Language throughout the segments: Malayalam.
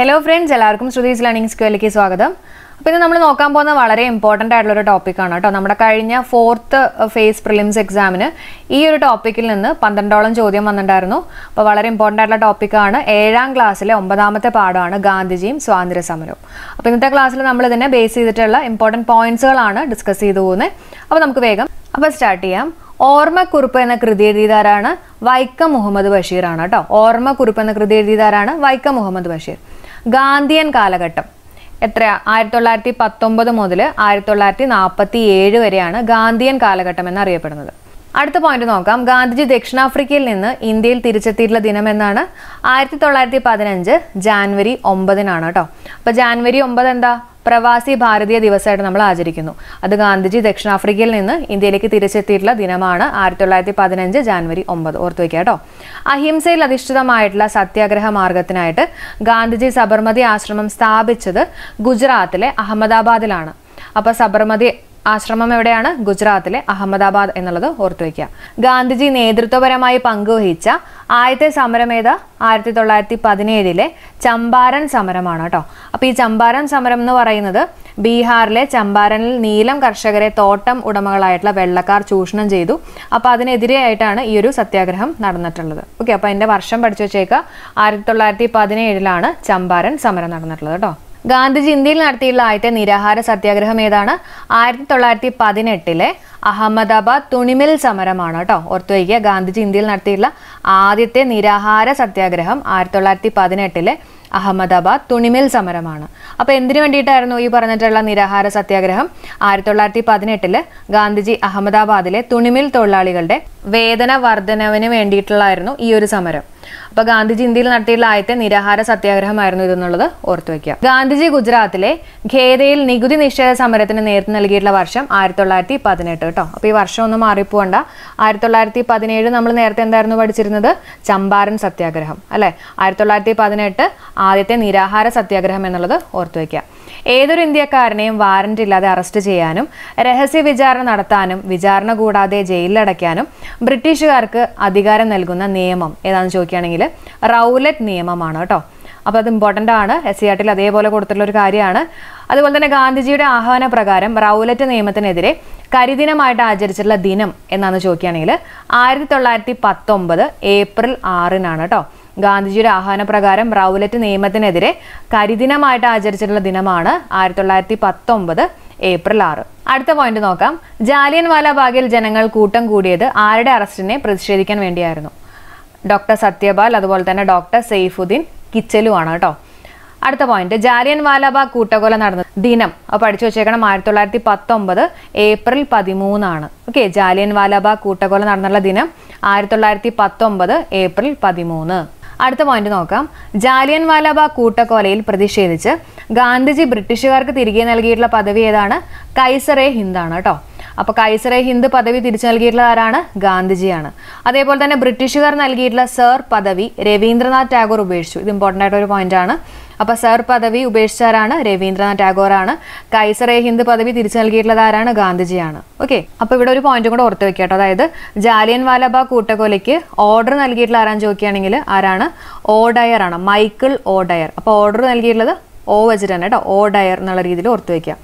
ഹലോ ഫ്രണ്ട്സ് എല്ലാവർക്കും ശ്രുതീസ് ലേണിംഗ് സ്കൂളിലേക്ക് സ്വാഗതം. അപ്പോൾ ഇന്ന് നമ്മൾ നോക്കാൻ പോകുന്ന വളരെ ഇമ്പോർട്ടന്റ് ആയിട്ടുള്ള ഒരു ടോപ്പിക്കാണ് കേട്ടോ. നമ്മുടെ കഴിഞ്ഞ ഫോർത്ത് ഫേസ് പ്രിലിംസ് എക്സാമിന് ഈ ഒരു ടോപ്പിക്കിൽ നിന്ന് പന്ത്രണ്ടോളം ചോദ്യം വന്നിട്ടുണ്ടായിരുന്നു. അപ്പോൾ വളരെ ഇമ്പോർട്ടന്റ് ആയിട്ടുള്ള ടോപ്പിക്കാണ് ഏഴാം ക്ലാസ്സിലെ ഒമ്പതാമത്തെ പാഠമാണ് ഗാന്ധിജിയും സ്വാതന്ത്ര്യ സമരവും. അപ്പോൾ ഇന്നത്തെ ക്ലാസ്സിൽ നമ്മൾ ഇതിനെ ബേസ് ചെയ്തിട്ടുള്ള ഇമ്പോർട്ടന്റ് പോയിന്റ്സുകളാണ് ഡിസ്കസ് ചെയ്തു പോകുന്നത് അപ്പോൾ നമുക്ക് വേഗം അപ്പോൾ സ്റ്റാർട്ട് ചെയ്യാം. ഓർമ്മക്കുറിപ്പ് എന്ന കൃതി എഴുതിയതാരാണ്? വൈക്കം മുഹമ്മദ് ബഷീറാണ് കേട്ടോ. ഓർമ്മക്കുറിപ്പ് എന്ന കൃതി എഴുതിയതാരാണ്? വൈക്കം മുഹമ്മദ് ബഷീർ. ഗാന്ധിയൻ കാലഘട്ടം. എത്ര ആയിരത്തി തൊള്ളായിരത്തി പത്തൊമ്പത് മുതൽ ആയിരത്തി തൊള്ളായിരത്തി നാൽപ്പത്തി ഏഴ് വരെയാണ് ഗാന്ധിയൻ കാലഘട്ടം എന്നറിയപ്പെടുന്നത്. അടുത്ത പോയിന്റ് നോക്കാം. ഗാന്ധിജി ദക്ഷിണാഫ്രിക്കയിൽ നിന്ന് ഇന്ത്യയിൽ തിരിച്ചെത്തിയിട്ടുള്ള ദിനം എന്നാണ്. ആയിരത്തി തൊള്ളായിരത്തി പതിനഞ്ച് ജാനുവരി ഒമ്പതിനാണ് കേട്ടോ. അപ്പോൾ ജാനുവരി ഒമ്പത് എന്താ? പ്രവാസി ഭാരതീയ ദിവസമായിട്ട് നമ്മൾ ആചരിക്കുന്നു. അത് ഗാന്ധിജി ദക്ഷിണാഫ്രിക്കയിൽ നിന്ന് ഇന്ത്യയിലേക്ക് തിരിച്ചെത്തിയിട്ടുള്ള ദിനമാണ് ആയിരത്തി തൊള്ളായിരത്തി പതിനഞ്ച് ജാനുവരി ഒമ്പത്. ഓർത്തു വയ്ക്കുക കേട്ടോ. അഹിംസയിൽ അധിഷ്ഠിതമായിട്ടുള്ള സത്യാഗ്രഹ മാർഗത്തിനായിട്ട് ഗാന്ധിജി സബർമതി ആശ്രമം സ്ഥാപിച്ചത് ഗുജറാത്തിലെ അഹമ്മദാബാദിലാണ്. അപ്പോൾ സബർമതി ആശ്രമം എവിടെയാണ്? ഗുജറാത്തിലെ അഹമ്മദാബാദ് എന്നുള്ളത് ഓർത്തു വയ്ക്കുക ഗാന്ധിജി നേതൃത്വപരമായി പങ്കുവഹിച്ച ആദ്യത്തെ സമരമേത ആയിരത്തി തൊള്ളായിരത്തി പതിനേഴിലെ ചമ്പാരൻ സമരമാണ് കേട്ടോ. അപ്പോൾ ഈ ചമ്പാരൻ സമരം എന്ന് പറയുന്നത് ബീഹാറിലെ ചമ്പാരനിൽ നീലം കർഷകരെ തോട്ടം ഉടമകളായിട്ടുള്ള വെള്ളക്കാർ ചൂഷണം ചെയ്തു. അപ്പോൾ അതിനെതിരെയായിട്ടാണ് ഈ ഒരു സത്യാഗ്രഹം നടന്നിട്ടുള്ളത്. ഓക്കെ അപ്പോൾ എന്റെ വർഷം പഠിച്ചു വെച്ചേക്കുക ആയിരത്തി തൊള്ളായിരത്തി പതിനേഴിലാണ് ചമ്പാരൻ സമരം നടന്നിട്ടുള്ളത് കേട്ടോ. ഗാന്ധിജി ഇന്ത്യയിൽ നടത്തിയുള്ള ആദ്യത്തെ നിരാഹാര സത്യാഗ്രഹം ഏതാണ്? ആയിരത്തി തൊള്ളായിരത്തി പതിനെട്ടിലെ അഹമ്മദാബാദ് തുണിമിൽ സമരമാണ് കേട്ടോ. ഓർത്തു വയ്ക്കുക ഗാന്ധിജി ഇന്ത്യയിൽ നടത്തിയുള്ള ആദ്യത്തെ നിരാഹാര സത്യാഗ്രഹം ആയിരത്തി തൊള്ളായിരത്തി പതിനെട്ടിലെ അഹമ്മദാബാദ് തുണിമിൽ സമരമാണ്. അപ്പോൾ എന്തിനു വേണ്ടിയിട്ടായിരുന്നു ഈ പറഞ്ഞിട്ടുള്ള നിരാഹാര സത്യാഗ്രഹം? ആയിരത്തി തൊള്ളായിരത്തി പതിനെട്ടിൽ ഗാന്ധിജി അഹമ്മദാബാദിലെ തുണിമിൽ തൊഴിലാളികളുടെ വേതന വർധനവിന് വേണ്ടിയിട്ടുള്ളായിരുന്നു ഈ ഒരു സമരം. അപ്പൊ ഗാന്ധിജി ഇന്ത്യയിൽ നടത്തിയുള്ള ആദ്യത്തെ നിരാഹാര സത്യാഗ്രഹമായിരുന്നു ഇതെന്നുള്ളത് ഓർത്തു വയ്ക്കുക ഗാന്ധിജി ഗുജറാത്തിലെ ഖേദയിൽ നികുതി നിഷേധ സമരത്തിന് നേതൃത്വം നൽകിയിട്ടുള്ള വർഷം ആയിരത്തി തൊള്ളായിരത്തി പതിനെട്ട് കേട്ടോ. അപ്പൊ ഈ വർഷം ഒന്നും മാറിപ്പോണ്ട ആയിരത്തി തൊള്ളായിരത്തി പതിനേഴ് നമ്മൾ നേരത്തെ എന്തായിരുന്നു പഠിച്ചിരുന്നത്? ചമ്പാരൻ സത്യാഗ്രഹം അല്ലെ? ആയിരത്തി തൊള്ളായിരത്തി പതിനെട്ട് ആദ്യത്തെ നിരാഹാര സത്യാഗ്രഹം എന്നുള്ളത് ഓർത്തു വയ്ക്കുക ഏതൊരു ഇന്ത്യക്കാരനെയും വാറന്റ് ഇല്ലാതെ അറസ്റ്റ് ചെയ്യാനും രഹസ്യ വിചാരണ നടത്താനും വിചാരണ കൂടാതെ ജയിലിലടയ്ക്കാനും ബ്രിട്ടീഷുകാർക്ക് അധികാരം നൽകുന്ന നിയമം ഏതാണെന്ന് ചോദിക്കുകയാണെങ്കിൽ റൗലറ്റ് നിയമമാണ് കേട്ടോ. അപ്പോൾ അത് ഇമ്പോർട്ടന്റ് ആണ്. എസ് സി ആർട്ടിൽ അതേപോലെ കൊടുത്തിട്ടുള്ള ഒരു കാര്യമാണ്. അതുപോലെ തന്നെ ഗാന്ധിജിയുടെ ആഹ്വാന പ്രകാരം റൗലറ്റ് നിയമത്തിനെതിരെ കരിദിനമായിട്ട് ആചരിച്ചിട്ടുള്ള ദിനം എന്നാണ് ചോദിക്കുകയാണെങ്കിൽ ആയിരത്തി തൊള്ളായിരത്തി പത്തൊമ്പത് ഏപ്രിൽ ആറിനാണ് കേട്ടോ. ഗാന്ധിജിയുടെ ആഹ്വാന പ്രകാരം റൗലറ്റ് നിയമത്തിനെതിരെ കരിദിനമായിട്ട് ആചരിച്ചിട്ടുള്ള ദിനമാണ് ആയിരത്തി തൊള്ളായിരത്തി പത്തൊമ്പത് ഏപ്രിൽ ആറ്. അടുത്ത പോയിന്റ് നോക്കാം. ജാലിയൻ വാലാബാഗിൽ ജനങ്ങൾ കൂട്ടം കൂടിയത് ആരുടെ അറസ്റ്റിനെ പ്രതിഷേധിക്കാൻ വേണ്ടിയായിരുന്നു? ഡോക്ടർ സത്യപാൽ അതുപോലെ തന്നെ ഡോക്ടർ സെയ്ഫുദ്ദീൻ കിച്ചലുമാണ് കേട്ടോ. അടുത്ത പോയിന്റ് ജാലിയൻ വാലാബാഗ് കൂട്ടക്കൊല നടന്ന ദിനം പഠിച്ചു വെച്ചേക്കണം ആയിരത്തി തൊള്ളായിരത്തി പത്തൊമ്പത് ഏപ്രിൽ പതിമൂന്നാണ്. ഓക്കെ ജാലിയൻ വാലാബാഗ് കൂട്ടക്കൊല നടന്നുള്ള ദിനം ആയിരത്തി തൊള്ളായിരത്തി പത്തൊമ്പത് ഏപ്രിൽ പതിമൂന്ന്. അടുത്ത പോയിന്റ് നോക്കാം. ജാലിയൻ വാലാബാഗ് കൂട്ടക്കൊലയിൽ പ്രതിഷേധിച്ച് ഗാന്ധിജി ബ്രിട്ടീഷുകാർക്ക് തിരികെ നൽകിയിട്ടുള്ള പദവി ഏതാണ്? കൈസറെ ഹിന്ദാണ് കേട്ടോ. അപ്പോൾ കൈസറെ ഹിന്ദ് പദവി തിരിച്ചു നൽകിയിട്ടുള്ള ആരാണ്? ഗാന്ധിജിയാണ്. അതേപോലെ തന്നെ ബ്രിട്ടീഷുകാർ നൽകിയിട്ടുള്ള സർ പദവി രവീന്ദ്രനാഥ് ടാഗോർ ഉപേക്ഷിച്ചു. ഇത് ഇമ്പോർട്ടന്റ് ആയിട്ട് ഒരു പോയിന്റ് ആണ്. അപ്പോൾ സർ പദവി ഉപേക്ഷിച്ചാരാണ് രവീന്ദ്രനാഥ് ടാഗോർ ആണ് കൈസറെ ഹിന്ദ് പദവി തിരിച്ചു നൽകിയിട്ടുള്ളത് ആരാണ്? ഗാന്ധിജിയാണ്. ഓക്കെ അപ്പോൾ ഇവിടെ ഒരു പോയിന്റും കൂടെ ഓർത്ത് വെക്കാം കേട്ടോ. അതായത് ജാലിയൻ വാലബാഗ് കൂട്ടക്കൊലയ്ക്ക് ഓർഡർ നൽകിയിട്ടുള്ള ആരാന്ന് ചോദിക്കുകയാണെങ്കിൽ ആരാണ്? ഓഡയർ ആണ് മൈക്കിൾ ഓഡയർ. അപ്പോൾ ഓർഡർ നൽകിയിട്ടുള്ളത് ഓ വെച്ചിട്ട് തന്നെ കേട്ടോ. ഓ ഡയർ എന്നുള്ള രീതിയിൽ ഓർത്ത് വയ്ക്കാം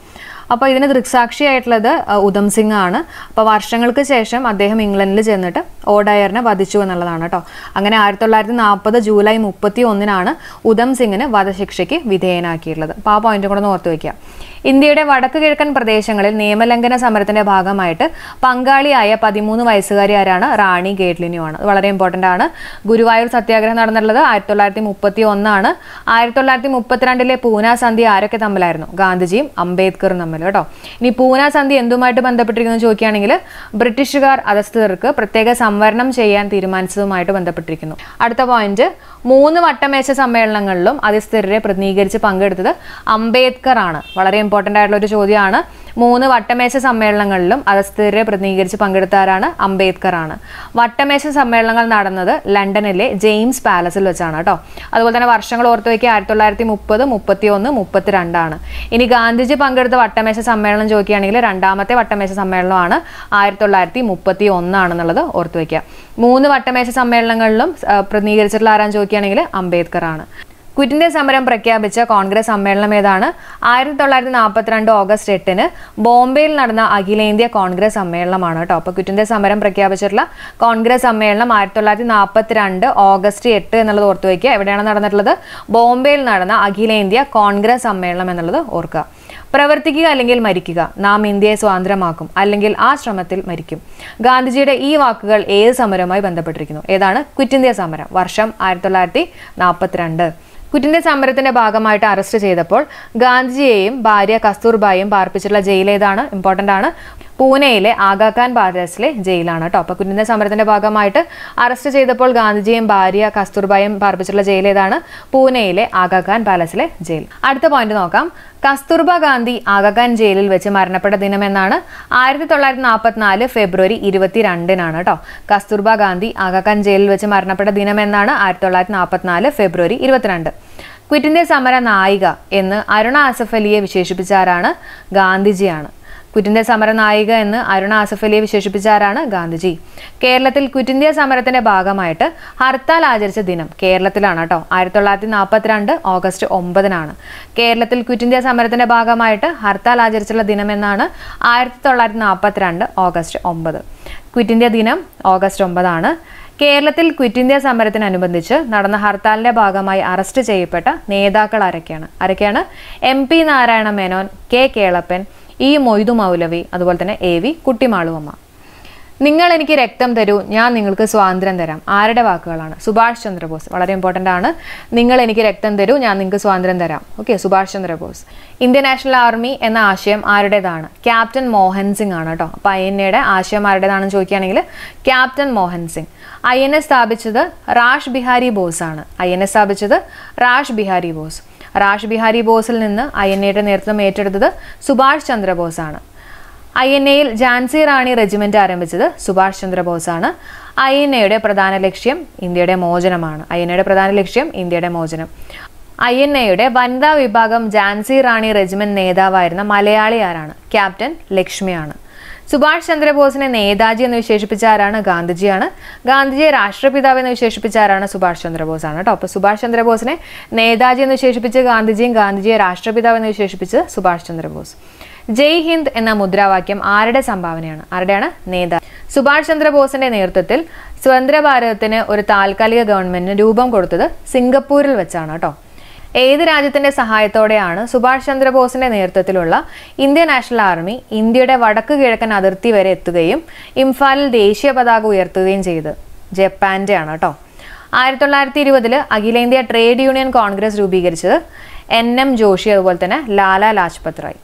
അപ്പോൾ ഇതിന് ദൃക്സാക്ഷിയായിട്ടുള്ളത് ഉദംസിംഗ് ആണ്. അപ്പോൾ വർഷങ്ങൾക്ക് ശേഷം അദ്ദേഹം ഇംഗ്ലണ്ടിൽ ചെന്നിട്ട് ഓഡയറിനെ വധിച്ചു എന്നുള്ളതാണ് കേട്ടോ. അങ്ങനെ ആയിരത്തി തൊള്ളായിരത്തി നാൽപ്പത് ജൂലൈ മുപ്പത്തി ഒന്നിനാണ് ഉധം സിംഗിന് വധശിക്ഷയ്ക്ക് വിധേയനാക്കിയിട്ടുള്ളത്. അപ്പോൾ ആ പോയിന്റ് കൂടെ ഓർത്ത് വയ്ക്കുക ഇന്ത്യയുടെ വടക്ക് കിഴക്കൻ പ്രദേശങ്ങളിൽ നിയമലംഘന സമരത്തിന്റെ ഭാഗമായിട്ട് പങ്കാളിയായ പതിമൂന്ന് വയസ്സുകാരി ആരാണ്? റാണി ഗേഡ്ലിനുമാണ് വളരെ ഇമ്പോർട്ടന്റ് ആണ്. ഗുരുവായൂർ സത്യാഗ്രഹം നടന്നിട്ടുള്ളത് ആയിരത്തി തൊള്ളായിരത്തി മുപ്പത്തി ഒന്നാണ് ആയിരത്തി തൊള്ളായിരത്തി മുപ്പത്തിരണ്ടിലെ പൂന സന്ധി ആരൊക്കെ തമ്മിലായിരുന്നു? ഗാന്ധിജിയും അംബേദ്കറും തമ്മിൽ കേട്ടോ. ഇനി പൂന സന്ധി എന്തുമായിട്ട് ബന്ധപ്പെട്ടിരിക്കുന്നു ചോദിക്കുകയാണെങ്കിൽ ബ്രിട്ടീഷുകാർ അധസ്ഥിതർക്ക് പ്രത്യേക സംവരണം ചെയ്യാൻ തീരുമാനിച്ചതുമായിട്ട് ബന്ധപ്പെട്ടിരിക്കുന്നു. അടുത്ത പോയിന്റ് മൂന്ന് വട്ടമേശ സമ്മേളനങ്ങളിലും അതിസ്ഥിരരെ പ്രതിനിധീകരിച്ച് പങ്കെടുത്തത് അംബേദ്കർ ആണ് വളരെ ഇമ്പോർട്ടന്റ് ആയിട്ടുള്ള ഒരു ചോദ്യമാണ്. മൂന്ന് വട്ടമേശ സമ്മേളനങ്ങളിലും അതിസ്ഥിരരെ പ്രതിനിധീകരിച്ച് പങ്കെടുത്താരാണ് അംബേദ്കർ ആണ് വട്ടമേശ സമ്മേളനങ്ങൾ നടന്നത് ലണ്ടനിലെ ജെയിംസ് പാലസിൽ വെച്ചാണ് കേട്ടോ. അതുപോലെ തന്നെ വർഷങ്ങൾ ഓർത്ത് വയ്ക്കുക ആയിരത്തി തൊള്ളായിരത്തി മുപ്പത് മുപ്പത്തി ഒന്ന് മുപ്പത്തിരണ്ടാണ്. ഇനി ഗാന്ധിജി പങ്കെടുത്ത വട്ടമേശ സമ്മേളനം ചോദിക്കുകയാണെങ്കിൽ രണ്ടാമത്തെ വട്ടമേശ സമ്മേളനമാണ് ആയിരത്തി തൊള്ളായിരത്തി മുപ്പത്തി ഒന്നാണെന്നുള്ളത് ഓർത്ത് വയ്ക്കുക. മൂന്ന് വട്ടമേശ സമ്മേളനങ്ങളിലും പ്രതിനിധീകരിച്ചിട്ടുള്ള ആരാന്ന് ചോദിക്കുകയാണെങ്കിൽ അംബേദ്കർ ആണ് ക്വിറ്റ് ഇന്ത്യ സമരം പ്രഖ്യാപിച്ച കോൺഗ്രസ് സമ്മേളനം ഏതാണ്? ആയിരത്തി തൊള്ളായിരത്തി നാൽപ്പത്തിരണ്ട് ഓഗസ്റ്റ് എട്ടിന് ബോംബെയിൽ നടന്ന അഖിലേന്ത്യാ കോൺഗ്രസ് സമ്മേളനമാണ് കേട്ടോ. അപ്പോൾ ക്വിറ്റ് ഇന്ത്യ സമരം പ്രഖ്യാപിച്ചിട്ടുള്ള കോൺഗ്രസ് സമ്മേളനം ആയിരത്തി തൊള്ളായിരത്തി നാൽപ്പത്തിരണ്ട് ഓഗസ്റ്റ് എട്ട് എന്നുള്ളത് ഓർത്തു വയ്ക്കുക. എവിടെയാണ് നടന്നിട്ടുള്ളത്? ബോംബെയിൽ നടന്ന അഖിലേന്ത്യാ കോൺഗ്രസ് സമ്മേളനം എന്നുള്ളത് ഓർക്കുക. പ്രവർത്തിക്കുക അല്ലെങ്കിൽ മരിക്കുക നാം ഇന്ത്യയെ സ്വാതന്ത്ര്യമാക്കും അല്ലെങ്കിൽ ആ ശ്രമത്തിൽ മരിക്കും. ഗാന്ധിജിയുടെ ഈ വാക്കുകൾ ഏത് സമരവുമായി ബന്ധപ്പെട്ടിരിക്കുന്നു? ഏതാണ്? ക്വിറ്റ് ഇന്ത്യ സമരം വർഷം ആയിരത്തി തൊള്ളായിരത്തി നാൽപ്പത്തിരണ്ട് ക്വിറ്റ് ഇന്ത്യ സമരത്തിന്റെ ഭാഗമായിട്ട് അറസ്റ്റ് ചെയ്തപ്പോൾ ഗാന്ധിജിയെയും ഭാര്യ കസ്തൂർബായും പാർപ്പിച്ചിട്ടുള്ള ജയിലേതാണ് ഏതാണ് ഇമ്പോർട്ടന്റ് ആണ്. പൂനെയിലെ ആഗാഖാൻ പാലസിലെ ജയിലാണ് കേട്ടോ. അപ്പോൾ കുഞ്ഞിന്റെ സമരത്തിന്റെ ഭാഗമായിട്ട് അറസ്റ്റ് ചെയ്തപ്പോൾ ഗാന്ധിജിയും ഭാര്യ കസ്തൂർബായും പാർപ്പിച്ചിട്ടുള്ള ജയിൽ ഏതാണ്? പൂനെയിലെ ആഗാഖാൻ പാലസിലെ ജയിൽ. അടുത്ത പോയിന്റ് നോക്കാം. കസ്തൂർബ ഗാന്ധി ആഗാഖാൻ ജയിലിൽ വെച്ച് മരണപ്പെട്ട ദിനം എന്നാണ് ആയിരത്തി തൊള്ളായിരത്തി നാൽപ്പത്തിനാല് ഫെബ്രുവരി ഇരുപത്തിരണ്ടിനാണ് കേട്ടോ. കസ്തൂർബ ഗാന്ധി ആഗാഖാൻ ജയിലിൽ വെച്ച് മരണപ്പെട്ട ദിനം എന്നാണ് ആയിരത്തി തൊള്ളായിരത്തി നാൽപ്പത്തിനാല് ഫെബ്രുവരി ഇരുപത്തിരണ്ട്. ക്വിറ്റ് ഇന്ത്യ സമര നായിക എന്ന് അരുണ ആസഫ് അലിയെ വിശേഷിപ്പിച്ച ആരാണ്? ഗാന്ധിജിയാണ്. ക്വിറ്റ് ഇന്ത്യ സമര നായിക എന്ന് അരുണ ആസഫലിയെ വിശേഷിപ്പിച്ച ആരാണ്? ഗാന്ധിജി. കേരളത്തിൽ കുറ്റിന്ത്യ സമരത്തിന്റെ ഭാഗമായിട്ട് ഹർത്താൽ ആചരിച്ച ദിനം കേരളത്തിലാണ് കേട്ടോ. ആയിരത്തി തൊള്ളായിരത്തി നാൽപ്പത്തിരണ്ട് ഓഗസ്റ്റ് ഒമ്പതിനാണ്. കേരളത്തിൽ കുറ്റിന്ത്യ സമരത്തിന്റെ ഭാഗമായിട്ട് ഹർത്താൽ ആചരിച്ചുള്ള ദിനം എന്നാണ് ആയിരത്തി തൊള്ളായിരത്തി നാൽപ്പത്തിരണ്ട് ഓഗസ്റ്റ് ഒമ്പത്. ക്വിറ്റ് ദിനം ഓഗസ്റ്റ് ഒമ്പതാണ്. കേരളത്തിൽ ക്വിറ്റ് ഇന്ത്യ സമരത്തിനനുബന്ധിച്ച് നടന്ന ഹർത്താലിന്റെ ഭാഗമായി അറസ്റ്റ് ചെയ്യപ്പെട്ട നേതാക്കൾ ആരൊക്കെയാണ്? ആരൊക്കെയാണ്? M P Narayana Menon K Kelappan E Moidu Moulavi അതുപോലെ തന്നെ എ വി കുട്ടിമാളുവമ്മ. നിങ്ങൾ എനിക്ക് രക്തം തരൂ ഞാൻ നിങ്ങൾക്ക് സ്വാതന്ത്ര്യം തരാം. ആരുടെ വാക്കുകളാണ്? സുഭാഷ് ചന്ദ്രബോസ്. വളരെ ഇമ്പോർട്ടന്റ് ആണ്. നിങ്ങൾ എനിക്ക് രക്തം തരൂ ഞാൻ നിങ്ങൾക്ക് സ്വാതന്ത്ര്യം തരാം. Okay Subhash Chandrabose. Indian national army എന്ന ആശയം ആരുടേതാണ്? ക്യാപ്റ്റൻ മോഹൻ സിംഗ് ആണ് കേട്ടോ. അപ്പോൾ ഐ എൻ എയുടെ ആശയം ആരുടേതാണെന്ന് ചോദിക്കുകയാണെങ്കിൽ captain Mohan Singh. I N A സ്ഥാപിച്ചത് റാഷ് ബിഹാരി ബോസ് ആണ് ഐ എൻ എ സ്ഥാപിച്ചത് റാഷ് ബിഹാരി ബോസ്. റാഷ് ബിഹാരി ബോസിൽ നിന്ന് ഐ എൻ എയുടെ നേതൃത്വം ഏറ്റെടുത്തത് സുഭാഷ് ചന്ദ്രബോസ് ആണ് ഐ എൻ എയിൽ ജാൻസി റാണി റെജിമെന്റ് ആരംഭിച്ചത് സുഭാഷ് ചന്ദ്രബോസ് ആണ് ഐ എൻ എയുടെ പ്രധാന ലക്ഷ്യം ഇന്ത്യയുടെ മോചനമാണ്. ഐ എൻ എയുടെ പ്രധാന ലക്ഷ്യം ഇന്ത്യയുടെ മോചനം. ഐ എൻ എയുടെ വനിതാ വിഭാഗം ജാൻസി റാണി റെജിമെന്റ് നേതാവായിരുന്ന മലയാളി ആരാണ് ക്യാപ്റ്റൻ ലക്ഷ്മിയാണ്. സുഭാഷ് ചന്ദ്രബോസിനെ നേതാജി എന്ന് വിശേഷിപ്പിച്ച ആരാണ് ഗാന്ധിജിയാണ്. ഗാന്ധിജിയെ രാഷ്ട്രപിതാവ് എന്ന് വിശേഷിപ്പിച്ച ആരാണ് സുഭാഷ് ചന്ദ്രബോസ് ആണ് കേട്ടോ. അപ്പോൾ സുഭാഷ് ചന്ദ്രബോസിനെ നേതാജി എന്ന് വിശേഷിപ്പിച്ച് ഗാന്ധിജിയും ഗാന്ധിജിയെ രാഷ്ട്രപിതാവ് എന്ന് വിശേഷിപ്പിച്ച് സുഭാഷ് ചന്ദ്രബോസ്. ജയ് ഹിന്ദ് എന്ന മുദ്രാവാക്യം ആരുടെ സംഭാവനയാണ്? ആരുടെയാണ്? നേതാ സുഭാഷ് ചന്ദ്രബോസിന്റെ നേതൃത്വത്തിൽ സ്വതന്ത്ര ഭാരതത്തിന് ഒരു താൽക്കാലിക ഗവൺമെന്റിന് രൂപം കൊടുത്തത് സിംഗപ്പൂരിൽ വെച്ചാണ് കേട്ടോ. ഏത് രാജ്യത്തിന്റെ സഹായത്തോടെയാണ് സുഭാഷ് ചന്ദ്രബോസിന്റെ നേതൃത്വത്തിലുള്ള ഇന്ത്യൻ നാഷണൽ ആർമി ഇന്ത്യയുടെ വടക്ക് കിഴക്കൻ അതിർത്തി വരെ എത്തുകയും ഇംഫാലിൽ ദേശീയ പതാക ഉയർത്തുകയും ചെയ്തത് ജപ്പാന്റെ ആണ് കേട്ടോ. ആയിരത്തി തൊള്ളായിരത്തി ഇരുപതിൽ അഖിലേന്ത്യാ ട്രേഡ് യൂണിയൻ കോൺഗ്രസ് രൂപീകരിച്ചത് എൻ എം ജോഷി അതുപോലെ തന്നെ ലാലാ ലാജ്പത് റായ്.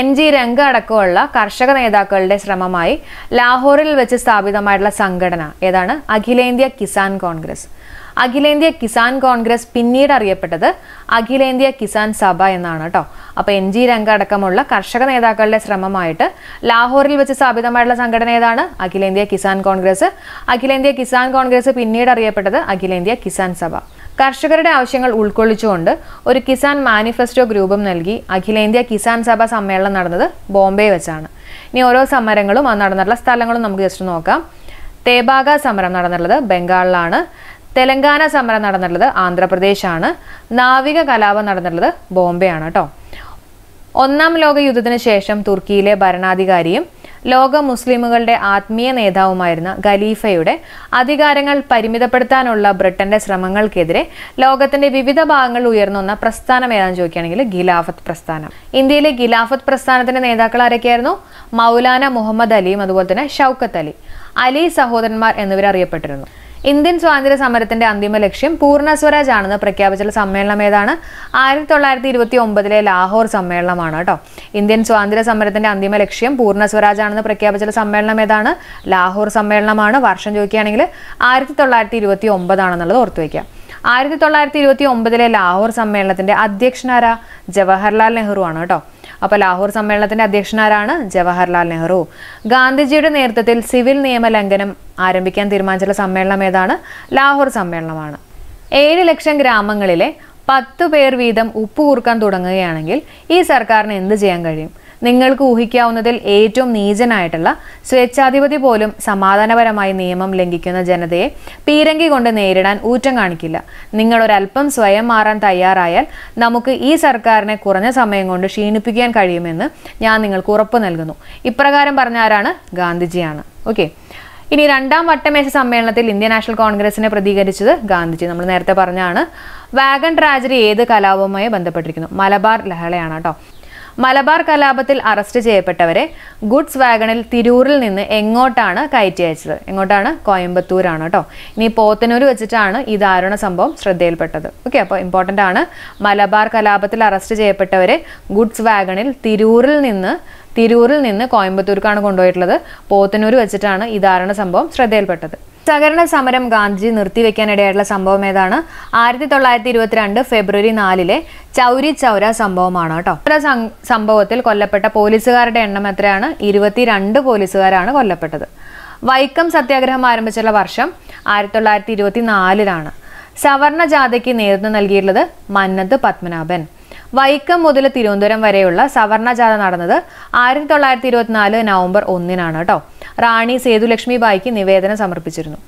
എൻ ജി രംഗ അടക്കമുള്ള കർഷക നേതാക്കളുടെ ശ്രമമായി ലാഹോറിൽ വെച്ച് സ്ഥാപിതമായിട്ടുള്ള സംഘടന ഏതാണ്? അഖിലേന്ത്യാ കിസാൻ കോൺഗ്രസ്. അഖിലേന്ത്യാ കിസാൻ കോൺഗ്രസ് പിന്നീട് അറിയപ്പെട്ടത് അഖിലേന്ത്യാ കിസാൻ സഭ എന്നാണ് കേട്ടോ അപ്പോൾ എൻ ജി രംഗ അടക്കമുള്ള കർഷക നേതാക്കളുടെ ശ്രമമായിട്ട് ലാഹോറിൽ വെച്ച് സ്ഥാപിതമായിട്ടുള്ള സംഘടന ഏതാണ്? അഖിലേന്ത്യാ കിസാൻ കോൺഗ്രസ്. അഖിലേന്ത്യാ കിസാൻ കോൺഗ്രസ് പിന്നീട് അറിയപ്പെട്ടത് അഖിലേന്ത്യാ കിസാൻ സഭ. കർഷകരുടെ ആവശ്യങ്ങൾ ഉൾക്കൊള്ളിച്ചുകൊണ്ട് ഒരു കിസാൻ മാനിഫെസ്റ്റോ ഗ്രൂപ്പും നൽകി അഖിലേന്ത്യാ കിസാൻ സഭ സമ്മേളനം നടന്നത് ബോംബെ വെച്ചാണ്. ഇനി ഓരോ സമരങ്ങളും അത് നടന്നിട്ടുള്ള സ്ഥലങ്ങളും നമുക്ക് ജസ്റ്റ് നോക്കാം. തേബാഗ സമരം നടന്നിട്ടുള്ളത് ബംഗാളിലാണ്. തെലങ്കാന സമരം നടന്നിട്ടുള്ളത് ആന്ധ്രാപ്രദേശാണ്. നാവിക കലാപം നടന്നിട്ടുള്ളത് ബോംബെ ആണ് കേട്ടോ ഒന്നാം ലോക യുദ്ധത്തിന് ശേഷം തുർക്കിയിലെ ഭരണാധികാരിയും ലോക മുസ്ലിമുകളുടെ ആത്മീയ നേതാവുമായിരുന്ന ഖലീഫയുടെ അധികാരങ്ങൾ പരിമിതപ്പെടുത്താനുള്ള ബ്രിട്ടന്റെ ശ്രമങ്ങൾക്കെതിരെ ലോകത്തിന്റെ വിവിധ ഭാഗങ്ങളിൽ ഉയർന്നു വന്ന പ്രസ്ഥാനം ഏതാണെന്ന് ചോദിക്കുകയാണെങ്കിൽ ഗിലാഫത്ത് പ്രസ്ഥാനം. ഇന്ത്യയിലെ ഗിലാഫത്ത് പ്രസ്ഥാനത്തിന്റെ നേതാക്കൾ ആരൊക്കെയായിരുന്നു? മൗലാന മുഹമ്മദ് അലിയും അതുപോലെ തന്നെ ഷൗക്കത്ത് അലി. അലി സഹോദരന്മാർ എന്നിവർ അറിയപ്പെട്ടിരുന്നു ഇന്ത്യൻ സ്വാതന്ത്ര്യ സമരത്തിന്റെ അന്തിമ ലക്ഷ്യം പൂർണ സ്വരാജ് ആണെന്ന് പ്രഖ്യാപിച്ചുള്ള സമ്മേളനം ഏതാണ്? ആയിരത്തി തൊള്ളായിരത്തി ഇരുപത്തി ഒമ്പതിലെ ലാഹോർ സമ്മേളനമാണ് കേട്ടോ. ഇന്ത്യൻ സ്വാതന്ത്ര്യ സമരത്തിന്റെ അന്തിമ ലക്ഷ്യം പൂർണ സ്വരാജ് ആണെന്ന് പ്രഖ്യാപിച്ചുള്ള സമ്മേളനം ഏതാണ്? ലാഹോർ സമ്മേളനമാണ്. വർഷം ചോദിക്കുകയാണെങ്കിൽ ആയിരത്തി തൊള്ളായിരത്തി ഇരുപത്തി ഒമ്പതാണെന്നുള്ളത് ഓർത്തു വയ്ക്കുക. ആയിരത്തി തൊള്ളായിരത്തി ഇരുപത്തി ഒമ്പതിലെ ലാഹോർ സമ്മേളനത്തിന്റെ അധ്യക്ഷനാരാ ജവഹർലാൽ നെഹ്റു ആണ് കേട്ടോ. അപ്പോൾ ലാഹോർ സമ്മേളനത്തിന്റെ അധ്യക്ഷനാരാണ് ജവഹർലാൽ നെഹ്റു. ഗാന്ധിജിയുടെ നേതൃത്വത്തിൽ സിവിൽ നിയമ ലംഘനം ആരംഭിക്കാൻ തീരുമാനിച്ചുള്ള സമ്മേളനം ഏതാണ്? ലാഹോർ സമ്മേളനമാണ്. ഏഴ് ലക്ഷം ഗ്രാമങ്ങളിലെ പത്ത് പേർ വീതം ഉപ്പ് കൂർക്കാൻ തുടങ്ങുകയാണെങ്കിൽ ഈ സർക്കാരിന് എന്ത് ചെയ്യാൻ കഴിയും? നിങ്ങൾക്ക് ഊഹിക്കാവുന്നതിൽ ഏറ്റവും നീചനായിട്ടുള്ള സ്വേച്ഛാധിപതി പോലും സമാധാനപരമായി നിയമം ലംഘിക്കുന്ന ജനതയെ പീരങ്കി കൊണ്ട് നേരിടാൻ ഊറ്റം കാണിക്കില്ല. നിങ്ങൾ ഒരല്പം സ്വയം മാറാൻ തയ്യാറായാൽ നമുക്ക് ഈ സർക്കാരിനെ കുറഞ്ഞ സമയം കൊണ്ട് ക്ഷീണിപ്പിക്കാൻ കഴിയുമെന്ന് ഞാൻ നിങ്ങൾക്ക് ഉറപ്പ് നൽകുന്നു. ഇപ്രകാരം പറഞ്ഞ ആരാണ്? ഗാന്ധിജിയാണ്. ഓക്കെ. ഇനി രണ്ടാം വട്ടമേശ സമ്മേളനത്തിൽ ഇന്ത്യൻ നാഷണൽ കോൺഗ്രസിനെ പ്രതികരിച്ചത് ഗാന്ധിജി. നമ്മൾ നേരത്തെ പറഞ്ഞാണ് വാഗൺ ട്രാജഡി ഏത് കലാപവുമായി ബന്ധപ്പെട്ടിരിക്കുന്നു? മലബാർ ലഹളയാണ് കേട്ടോ. മലബാർ കലാപത്തിൽ അറസ്റ്റ് ചെയ്യപ്പെട്ടവരെ ഗുഡ്സ് വാഗണിൽ തിരൂരിൽ നിന്ന് എങ്ങോട്ടാണ് കയറ്റി അയച്ചത്? എങ്ങോട്ടാണ്? കോയമ്പത്തൂരാണ് കേട്ടോ. ഇനി പോത്തനൂർ വെച്ചിട്ടാണ് ഈ ദാരുണ സംഭവം ശ്രദ്ധയിൽപ്പെട്ടത്. ഓക്കെ അപ്പോൾ ഇമ്പോർട്ടന്റ് ആണ്. മലബാർ കലാപത്തിൽ അറസ്റ്റ് ചെയ്യപ്പെട്ടവരെ ഗുഡ്സ് വാഗണിൽ തിരൂരിൽ നിന്ന് തിരൂരിൽ നിന്ന് കോയമ്പത്തൂർക്കാണ് കൊണ്ടുപോയിട്ടുള്ളത്. പോത്തനൂർ വെച്ചിട്ടാണ് ഈ ദാരുണ സംഭവം ശ്രദ്ധയിൽപ്പെട്ടത്. സഹകരണ സമരം ഗാന്ധിജി നിർത്തിവെക്കാനിടയായിട്ടുള്ള സംഭവം ഏതാണ്? ആയിരത്തി തൊള്ളായിരത്തി ഇരുപത്തിരണ്ട് ഫെബ്രുവരി നാലിലെ ചൗരി ചൗര സംഭവമാണ് കേട്ടോ. ചൗര സംഭവത്തിൽ കൊല്ലപ്പെട്ട പോലീസുകാരുടെ എണ്ണം എത്രയാണ്? ഇരുപത്തിരണ്ട് പോലീസുകാരാണ് കൊല്ലപ്പെട്ടത്. വൈക്കം സത്യാഗ്രഹം ആരംഭിച്ചുള്ള വർഷം ആയിരത്തി തൊള്ളായിരത്തി ഇരുപത്തി നാലിലാണ് സവർണ ജാഥയ്ക്ക് നേതൃത്വം നൽകിയിട്ടുള്ളത് മന്നത്ത് പത്മനാഭൻ. വൈക്കം മുതൽ തിരുവനന്തപുരം വരെയുള്ള സവർണ ജാഥ നടന്നത് ആയിരത്തി തൊള്ളായിരത്തി ഇരുപത്തിനാല് നവംബർ ഒന്നിനാണ് കേട്ടോ. റാണി സേതുലക്ഷ്മി ബായിക്ക് നിവേദനം സമർപ്പിച്ചിരുന്നു.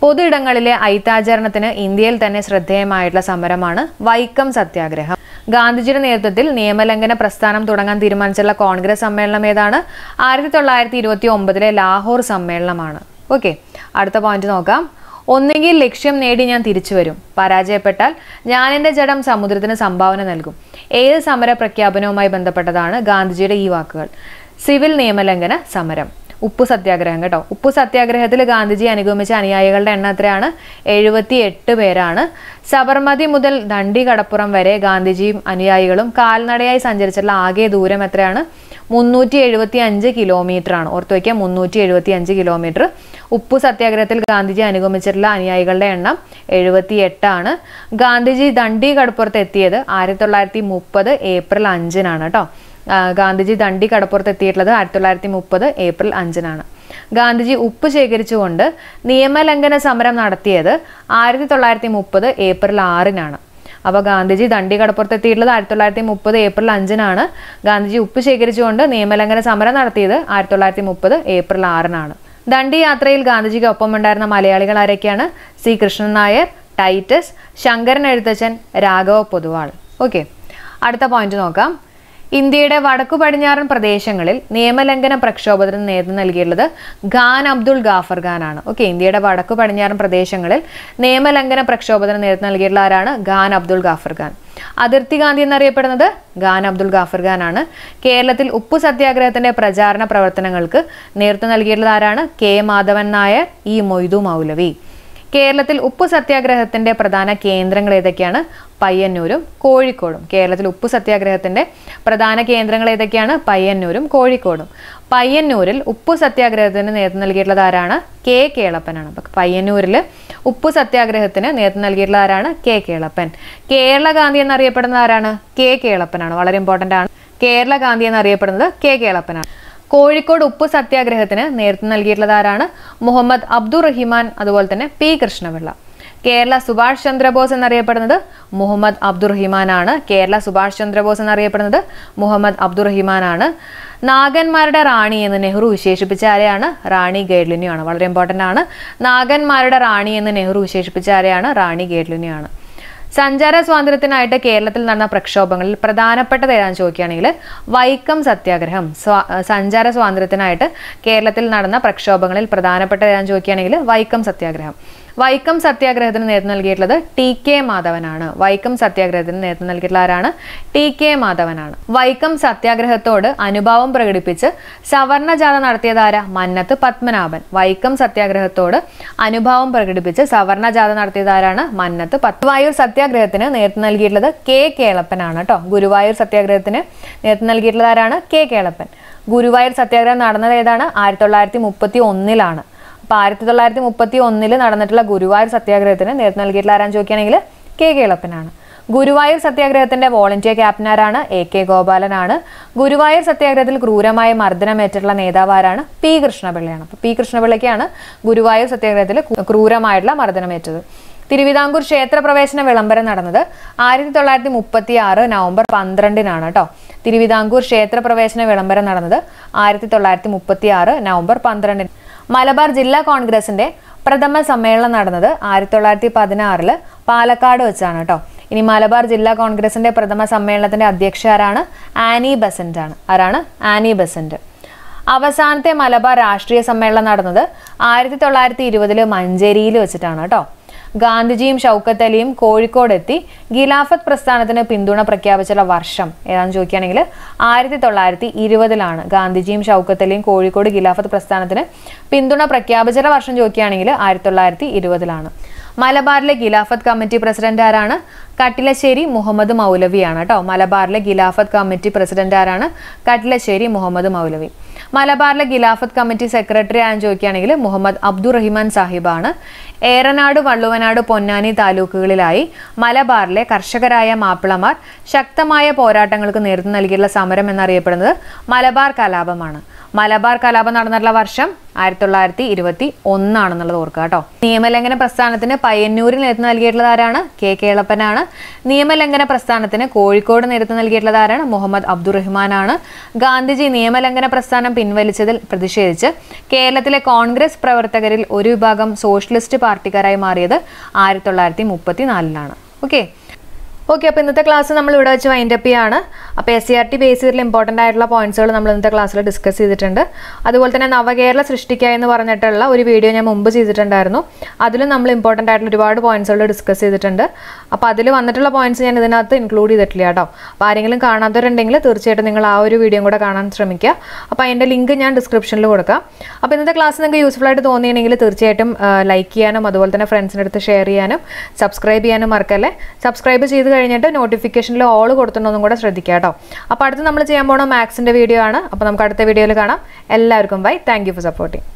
പൊതു ഇടങ്ങളിലെ ഐത്താചരണത്തിന് ഇന്ത്യയിൽ തന്നെ ശ്രദ്ധേയമായിട്ടുള്ള സമരമാണ് വൈക്കം സത്യാഗ്രഹം. ഗാന്ധിജിയുടെ നേതൃത്വത്തിൽ നിയമലംഘന പ്രസ്ഥാനം തുടങ്ങാൻ തീരുമാനിച്ചുള്ള കോൺഗ്രസ് സമ്മേളനം ഏതാണ്? ആയിരത്തി തൊള്ളായിരത്തി ഇരുപത്തി ഒമ്പതിലെ ലാഹോർ സമ്മേളനമാണ്. ഓക്കെ അടുത്ത പോയിന്റ് നോക്കാം. ഒന്നുകിൽ ലക്ഷ്യം നേടി ഞാൻ തിരിച്ചു വരും. പരാജയപ്പെട്ടാൽ ഞാൻ എന്റെ ജഡം സമുദ്രത്തിന് സംഭാവന നൽകും. ഏത് സമര പ്രഖ്യാപനവുമായി ബന്ധപ്പെട്ടതാണ് ഗാന്ധിജിയുടെ ഈ വാക്കുകൾ? സിവിൽ നിയമലംഘന സമരം. ഉപ്പു സത്യാഗ്രഹം കേട്ടോ. ഉപ്പ് സത്യാഗ്രഹത്തിൽ ഗാന്ധിജി അനുഗമിച്ച അനുയായികളുടെ എണ്ണം എത്രയാണ്? എഴുപത്തി എട്ട് പേരാണ്. സബർമതി മുതൽ ദണ്ഡി കടപ്പുറം വരെ ഗാന്ധിജിയും അനുയായികളും കാൽനടയായി സഞ്ചരിച്ചിട്ടുള്ള ആകെ ദൂരം എത്രയാണ്? മുന്നൂറ്റി എഴുപത്തി അഞ്ച് കിലോമീറ്റർ ആണ് ഓർത്തു വയ്ക്കുക മുന്നൂറ്റി എഴുപത്തി അഞ്ച് കിലോമീറ്റർ. ഉപ്പ് സത്യാഗ്രഹത്തിൽ ഗാന്ധിജി അനുഗമിച്ചിട്ടുള്ള അനുയായികളുടെ എണ്ണം എഴുപത്തി എട്ടാണ് ഗാന്ധിജി ദണ്ഡി കടപ്പുറത്ത് എത്തിയത് ആയിരത്തി തൊള്ളായിരത്തി മുപ്പത് ഏപ്രിൽ അഞ്ചിനാണ് കേട്ടോ. ഗാന്ധിജി ദണ്ഡി കടപ്പുറത്ത് എത്തിയിട്ടുള്ളത് ആയിരത്തി തൊള്ളായിരത്തി മുപ്പത് ഏപ്രിൽ അഞ്ചിനാണ്. ഗാന്ധിജി ഉപ്പ് ശേഖരിച്ചുകൊണ്ട് നിയമലംഘന സമരം നടത്തിയത് ആയിരത്തി തൊള്ളായിരത്തി മുപ്പത് ഏപ്രിൽ ആറിനാണ്. അപ്പോൾ ഗാന്ധിജി ദണ്ഡി കടപ്പുറത്ത് എത്തിയിട്ടുള്ളത് ആയിരത്തി തൊള്ളായിരത്തി മുപ്പത് ഏപ്രിൽ അഞ്ചിനാണ്. ഗാന്ധിജി ഉപ്പ് ശേഖരിച്ചുകൊണ്ട് നിയമലംഘന സമരം നടത്തിയത് ആയിരത്തി തൊള്ളായിരത്തി മുപ്പത് ഏപ്രിൽ ആറിനാണ്. ദണ്ഡി യാത്രയിൽ ഗാന്ധിജിക്ക് ഒപ്പം ഉണ്ടായിരുന്ന മലയാളികൾ ആരൊക്കെയാണ്? C. Krishnan Nair Titus Sankaran Ezhuthachan Raghava Pothuval. Okay. അടുത്ത പോയിന്റ് നോക്കാം. ഇന്ത്യയുടെ വടക്കു പടിഞ്ഞാറൻ പ്രദേശങ്ങളിൽ നിയമലംഘന പ്രക്ഷോഭത്തിന് നേതൃത്വം നൽകിയിട്ടുള്ളത് ഖാൻ അബ്ദുൾ ഗാഫർ ഖാനാണ്. ഓക്കെ ഇന്ത്യയുടെ വടക്കു പടിഞ്ഞാറൻ പ്രദേശങ്ങളിൽ നിയമലംഘന പ്രക്ഷോഭത്തിന് നേതൃത്വം നൽകിയിട്ടുള്ള ആരാണ്? ഖാൻ അബ്ദുൾ ഗാഫർ ഖാൻ. അതിർത്തി ഗാന്ധി എന്നറിയപ്പെടുന്നത് ഖാൻ അബ്ദുൾ ഗാഫർ ഖാൻ ആണ് കേരളത്തിൽ ഉപ്പു സത്യാഗ്രഹത്തിന്റെ പ്രചാരണ പ്രവർത്തനങ്ങൾക്ക് നേതൃത്വം നൽകിയിട്ടുള്ളത് ആരാണ്? കെ. മാധവൻ നായർ ഇ. മൊയ്തു മൗലവി. കേരളത്തിൽ ഉപ്പു സത്യാഗ്രഹത്തിന്റെ പ്രധാന കേന്ദ്രങ്ങൾ ഏതൊക്കെയാണ്? പയ്യന്നൂരും കോഴിക്കോടും. കേരളത്തിൽ ഉപ്പു സത്യാഗ്രഹത്തിന്റെ പ്രധാന കേന്ദ്രങ്ങൾ ഏതൊക്കെയാണ്? പയ്യന്നൂരും കോഴിക്കോടും. പയ്യന്നൂരിൽ ഉപ്പു സത്യാഗ്രഹത്തിന് നേതൃത്വം നൽകിയിട്ടുള്ളത് ആരാണ്? കെ കേളപ്പനാണ്. പയ്യന്നൂരിൽ ഉപ്പു സത്യാഗ്രഹത്തിന് നേതൃത്വം നൽകിയിട്ടുള്ള ആരാണ്? കെ കേളപ്പൻ. കേരള ഗാന്ധി എന്നറിയപ്പെടുന്ന ആരാണ്? കെ കേളപ്പനാണ്. വളരെ ഇമ്പോർട്ടന്റ് ആണ്. കേരള ഗാന്ധി എന്നറിയപ്പെടുന്നത് കെ കേളപ്പനാണ്. കോഴിക്കോട് ഉപ്പ് സത്യാഗ്രഹത്തിന് നേതൃത്വം നൽകിയിട്ടുള്ളത് ആരാണ് മുഹമ്മദ് അബ്ദുൾ റഹിമാൻ അതുപോലെ തന്നെ പി കൃഷ്ണപിള്ള. കേരള സുഭാഷ് ചന്ദ്രബോസ് എന്നറിയപ്പെടുന്നത് മുഹമ്മദ് അബ്ദുറഹിമാനാണ് കേരള സുഭാഷ് ചന്ദ്രബോസ് എന്നറിയപ്പെടുന്നത് മുഹമ്മദ് അബ്ദുറഹിമാനാണ് നാഗന്മാരുടെ റാണി എന്ന് നെഹ്റു വിശേഷിപ്പിച്ച ആരെയാണ്? റാണി ഗേഡ്ലിനിയാണ്. വളരെ ഇമ്പോർട്ടന്റ് ആണ്. നാഗന്മാരുടെ റാണി എന്ന് നെഹ്റു വിശേഷിപ്പിച്ച ആരെയാണ്? റാണി ഗേഡ്ലിനിയാണ്. സഞ്ചാര സ്വാതന്ത്ര്യത്തിനായിട്ട് കേരളത്തിൽ നടന്ന പ്രക്ഷോഭങ്ങളിൽ പ്രധാനപ്പെട്ടത് ഏതാണെന്ന് ചോദിക്കുകയാണെങ്കിൽ വൈക്കം സത്യാഗ്രഹം. സഞ്ചാര സ്വാതന്ത്ര്യത്തിനായിട്ട് കേരളത്തിൽ നടന്ന പ്രക്ഷോഭങ്ങളിൽ പ്രധാനപ്പെട്ടത് ഏതാണെന്ന് ചോദിക്കുകയാണെങ്കിൽ വൈക്കം സത്യാഗ്രഹം. വൈക്കം സത്യാഗ്രഹത്തിന് നേതൃത്വം നൽകിയിട്ടുള്ളത് ടി കെ മാധവനാണ്. വൈക്കം സത്യാഗ്രഹത്തിന് നേതൃത്വം നൽകിയിട്ടുള്ള ആരാണ്? ടി കെ മാധവനാണ്. വൈക്കം സത്യാഗ്രഹത്തോട് അനുഭാവം പ്രകടിപ്പിച്ച് സവർണ ജാഥ നടത്തിയതാര മന്നത്ത് പത്മനാഭൻ. വൈക്കം സത്യാഗ്രഹത്തോട് അനുഭാവം പ്രകടിപ്പിച്ച് സവർണ ജാഥ നടത്തിയതാരാണ് മന്നത്ത് പത്മവായൂർ സത്യാഗ്രഹത്തിന് നേതൃത്വം നൽകിയിട്ടുള്ളത് കെ കേളപ്പനാണ് കേട്ടോ. ഗുരുവായൂർ സത്യാഗ്രഹത്തിന് നേതൃത്വം നൽകിയിട്ടുള്ളത് ആരാണ്? കെ കേളപ്പൻ. ഗുരുവായൂർ സത്യാഗ്രഹം നടന്നത് ഏതാണ്? ആയിരത്തി തൊള്ളായിരത്തി മുപ്പത്തി ഒന്നിലാണ്. അപ്പൊ ആയിരത്തി തൊള്ളായിരത്തി മുപ്പത്തി ഒന്നിൽ നടന്നിട്ടുള്ള ഗുരുവായൂർ സത്യാഗ്രഹത്തിന് നേതൃത്വം നൽകിയിട്ടുള്ള ആരാൻ ചോദിക്കുകയാണെങ്കിൽ കെ കേളപ്പനാണ് ഗുരുവായൂർ സത്യാഗ്രഹത്തിന്റെ വോളണ്ടിയർ ക്യാപ്റ്റൻ ആരാണ് എ കെ ഗോപാലനാണ്. ഗുരുവായൂർ സത്യാഗ്രഹത്തിൽ ക്രൂരമായ മർദ്ദനമേറ്റിട്ടുള്ള നേതാവ് ആരാണ് പി കൃഷ്ണപിള്ളയാണ്. അപ്പൊ പി കൃഷ്ണപിള്ളയ്ക്കാണ് ഗുരുവായൂർ സത്യാഗ്രഹത്തിൽ ക്രൂരമായിട്ടുള്ള മർദ്ദനമേറ്റത് തിരുവിതാംകൂർ ക്ഷേത്രപ്രവേശന വിളംബരം നടന്നത് ആയിരത്തി തൊള്ളായിരത്തി മുപ്പത്തി ആറ് നവംബർ പന്ത്രണ്ടിനാണ് കേട്ടോ തിരുവിതാംകൂർ ക്ഷേത്രപ്രവേശന വിളംബരം നടന്നത് ആയിരത്തി തൊള്ളായിരത്തി മുപ്പത്തി ആറ് നവംബർ പന്ത്രണ്ടിന്. മലബാർ ജില്ലാ കോൺഗ്രസിന്റെ പ്രഥമ സമ്മേളനം നടന്നത് ആയിരത്തി തൊള്ളായിരത്തി പതിനാറിൽ പാലക്കാട് വെച്ചാണ് കേട്ടോ ഇനി മലബാർ ജില്ലാ കോൺഗ്രസിന്റെ പ്രഥമ സമ്മേളനത്തിന്റെ അധ്യക്ഷ ആരാണ്? ആനി ബസന്റ് ആണ്. ആരാണ്? Annie Besant. അവസാനത്തെ മലബാർ രാഷ്ട്രീയ സമ്മേളനം നടന്നത് ആയിരത്തി തൊള്ളായിരത്തി ഇരുപതിൽ മഞ്ചേരിയിൽ വെച്ചിട്ടാണ് കേട്ടോ ഗാന്ധിജിയും ഷൗക്കത്ത് അലിയും കോഴിക്കോട് എത്തി ഖിലാഫത്ത് പ്രസ്ഥാനത്തിന് പിന്തുണ പ്രഖ്യാപിച്ചുള്ള വർഷം. ഏതാണെന്ന് ചോദിക്കുകയാണെങ്കിൽ ആയിരത്തി തൊള്ളായിരത്തി ഇരുപതിലാണ് ഗാന്ധിജിയും ഷൗക്കത്ത് അലിയും കോഴിക്കോട് ഖിലാഫത്ത് പ്രസ്ഥാനത്തിന് പിന്തുണ പ്രഖ്യാപിച്ചുള്ള വർഷം ചോദിക്കുകയാണെങ്കിൽ ആയിരത്തി തൊള്ളായിരത്തി ഇരുപതിലാണ് മലബാറിലെ ഖിലാഫത്ത് കമ്മിറ്റി പ്രസിഡന്റ് ആരാണ്? കട്ടിലശ്ശേരി മുഹമ്മദ് മൗലവിയാണ് കേട്ടോ. മലബാറിലെ ഖിലാഫത്ത് കമ്മിറ്റി പ്രസിഡന്റ് ആരാണ്? കട്ടിലശ്ശേരി മുഹമ്മദ് മൗലവി. മലബാറിലെ ഖിലാഫത്ത് കമ്മിറ്റി സെക്രട്ടറി ആണെന്ന് ചോദിക്കുകയാണെങ്കിൽ മുഹമ്മദ് അബ്ദുറഹിമാൻ സാഹിബാണ്. ഏറനാട് വള്ളുവനാട് പൊന്നാനി താലൂക്കുകളിലായി മലബാറിലെ കർഷകരായ മാപ്പിളമാർ ശക്തമായ പോരാട്ടങ്ങൾക്ക് നേതൃത്വം നൽകിയിട്ടുള്ള സമരം എന്നറിയപ്പെടുന്നത് മലബാർ കലാപമാണ്. മലബാർ കലാപം നടന്നിട്ടുള്ള വർഷം ആയിരത്തി തൊള്ളായിരത്തി ഇരുപത്തി ഒന്നാണെന്നുള്ളത് ഓർക്കുക കേട്ടോ. നിയമലംഘന പ്രസ്ഥാനത്തിന് പയ്യന്നൂരിൽ നേതൃത്വം നൽകിയിട്ടുള്ളത് ആരാണ്? കെ കേളപ്പനാണ്. നിയമലംഘന പ്രസ്ഥാനത്തിന് കോഴിക്കോട് നേതൃത്വം നൽകിയിട്ടുള്ളത് ആരാണ്? മുഹമ്മദ് അബ്ദുറഹ്മാനാണ്. ഗാന്ധിജി നിയമലംഘന പ്രസ്ഥാനം പിൻവലിച്ചതിൽ പ്രതിഷേധിച്ച് കേരളത്തിലെ കോൺഗ്രസ് പ്രവർത്തകരിൽ ഒരു വിഭാഗം സോഷ്യലിസ്റ്റ് പാർട്ടിക്കാരായി മാറിയത് ആയിരത്തി തൊള്ളായിരത്തി മുപ്പത്തിനാലിലാണ് ഓക്കെ. ഓക്കെ അപ്പോൾ ഇന്നത്തെ ക്ലാസ് നമ്മൾ ഇവിടെ വെച്ച് വൈൻഡ് അപ്പ് ചെയ്യാണ്. അപ്പോൾ S C R T base ചെയ്തിട്ടുള്ള ഇമ്പോർട്ടന്റ് ആയിട്ടുള്ള പോയിന്റ്സുകൾ നമ്മൾ ഇന്നത്തെ ക്ലാസ്സിൽ ഡിസ്കസ് ചെയ്തിട്ടുണ്ട്. അതുപോലെ തന്നെ നവകേരള സൃഷ്ടിക്കുക എന്ന് പറഞ്ഞിട്ടുള്ള ഒരു വീഡിയോ ഞാൻ മുമ്പ് ചെയ്തിട്ടുണ്ടായിരുന്നു. അതിലും നമ്മൾ ഇമ്പോർട്ടന്റ് ആയിട്ടുള്ള ഒരുപാട് പോയിന്റ്സുകൾ ഡിസ്കസ് ചെയ്തിട്ടുണ്ട്. അപ്പോൾ അതിൽ വന്നിട്ടുള്ള പോയിന്റ്സ് ഞാൻ ഇതിനകത്ത് ഇൻക്ലൂഡ് ചെയ്തിട്ടില്ല കേട്ടോ. അപ്പോൾ ആരെങ്കിലും കാണാത്തവരുണ്ടെങ്കിൽ തീർച്ചയായിട്ടും നിങ്ങൾ ആ ഒരു വീഡിയോ കൂടെ കാണാൻ ശ്രമിക്കുക. അപ്പോൾ അതിന്റെ ലിങ്ക് ഞാൻ ഡിസ്ക്രിപ്ഷനിൽ കൊടുക്കാം. അപ്പോൾ ഇന്നത്തെ ക്ലാസ് നിങ്ങൾക്ക് യൂസ്ഫുൾ ആയിട്ട് തോന്നിയെങ്കിൽ തീർച്ചയായിട്ടും ലൈക്ക് ചെയ്യാനും അതുപോലെ തന്നെ ഫ്രണ്ട്സിന്റെ അടുത്ത് ഷെയർ ചെയ്യാനും സബ്സ്ക്രൈബ് ചെയ്യാനും മറക്കല്ലേ? സബ്സ്ക്രൈബ് ചെയ്ത് കഴിഞ്ഞിട്ട് നോട്ടിഫിക്കേഷനിൽ ഓൾ കൊടുത്തിട്ടുണ്ടെന്നും കൂടെ ശ്രദ്ധിക്കുക കേട്ടോ. അപ്പോൾ അടുത്ത് നമ്മൾ ചെയ്യാൻ പോണ മാത്സിന്റെ വീഡിയോ ആണ്. അപ്പോൾ നമുക്ക് അടുത്ത വീഡിയോയിൽ കാണാം. എല്ലാവർക്കും ബൈ താങ്ക് ഫോർ സപ്പോർട്ടിങ്